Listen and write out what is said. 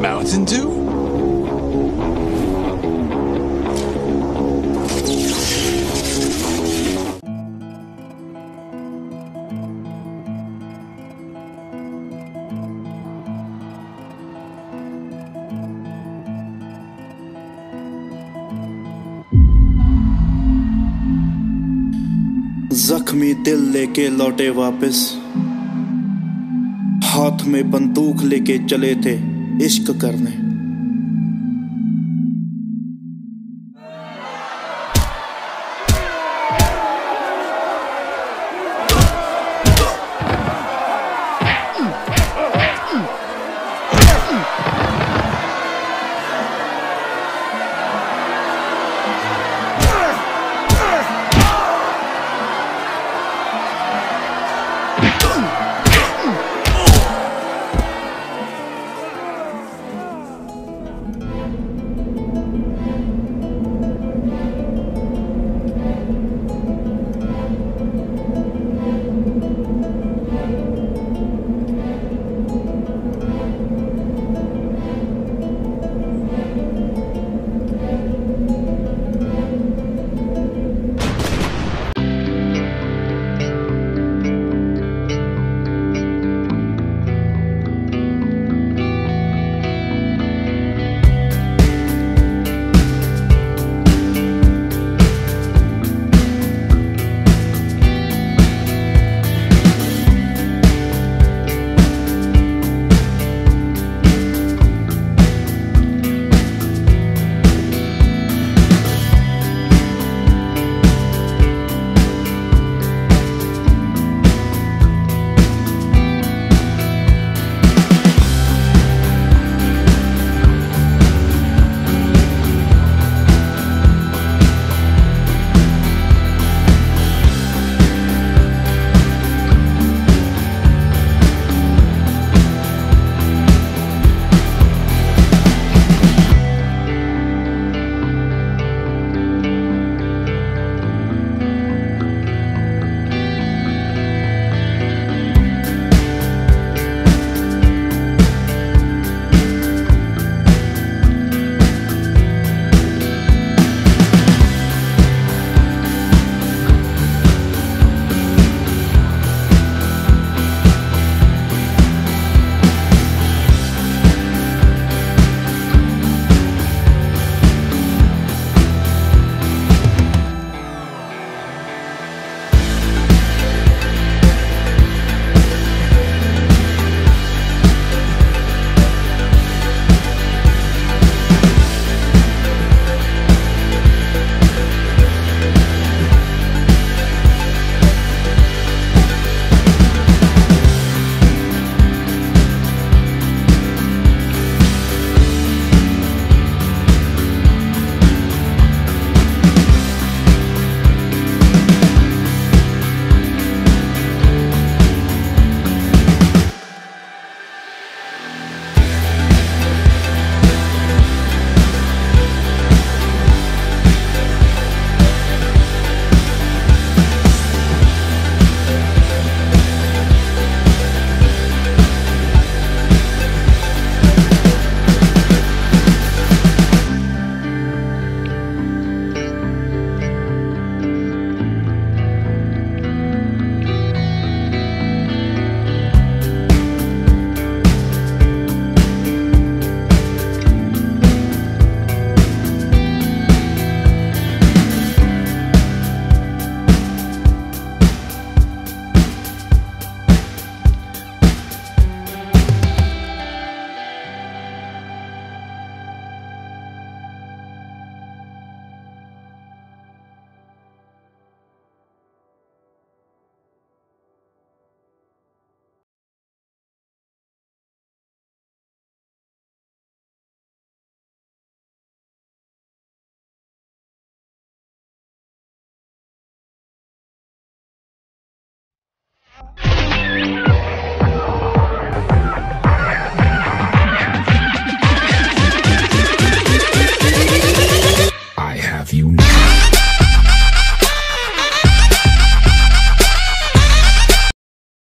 Mountain Dew? जख्मी दिल लेके लौटे वापस। हाथ में बंदूक लेके चले थे इश्क करने।